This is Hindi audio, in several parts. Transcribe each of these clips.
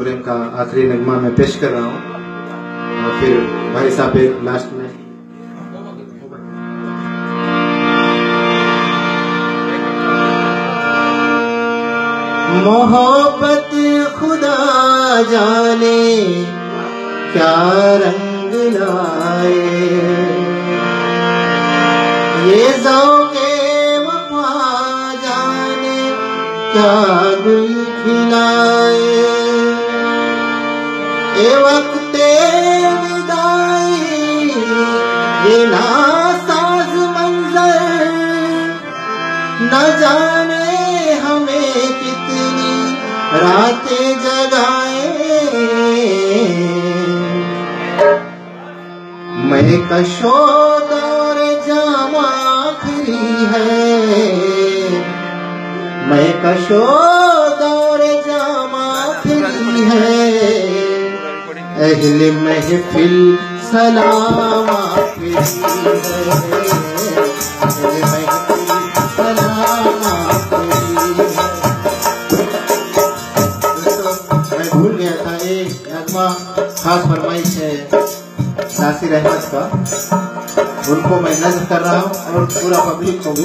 प्रोग्राम का आखिरी नगमा मैं पेश कर रहा हूँ। और फिर भाई साहब एक लास्ट में। मोहब्बत खुदा जाने क्या रंग लाए। ये के वफा जाने क्या गुल खिलाए। ए वक्त विदाई। ये नासाज मंजर। न जाने हमें कितनी रातें जगाए। मैं कशो दौर जामा आखिरी है। मैं कशो दौर जामा आखिरी है। अहले महफिल सलाम भूल गया था, एक खास फरमाइश है। नासिर अहमद का। उनको मैं नज़र कर रहा हूँ और पूरा पब्लिक को भी।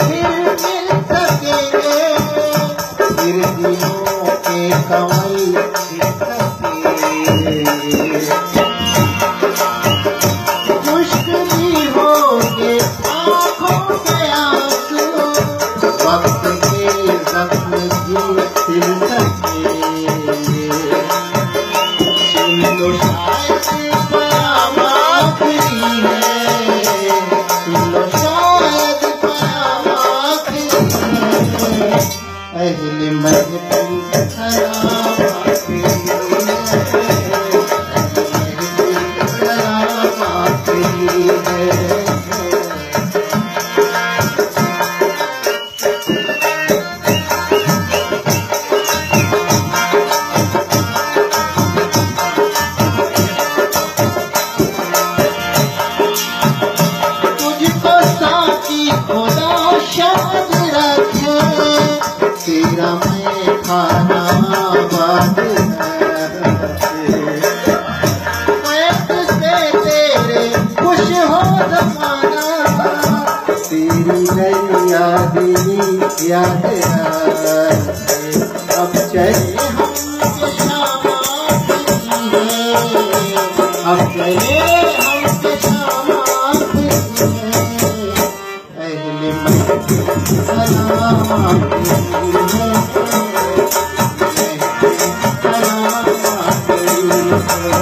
फिर मिल सकेंगे फिर दिलों के कमल खिल सकेंगे मुश्क भी होंगे आंखों के आंसू वक्त के जख्म भी सिल सकेंगे अहले महफिल सलाम याद। अब चले हम है अब चले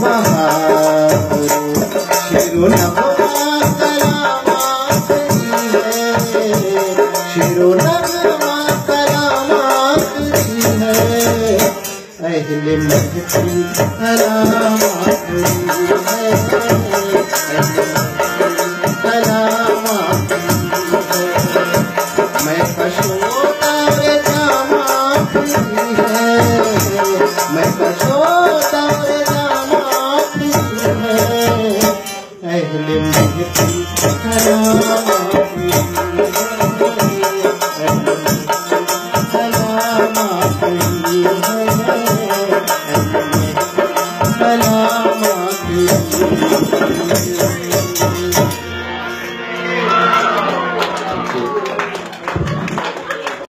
बहारो शिरो है शिरो कलामात है। अहले महती कलामात अहले महती सलामत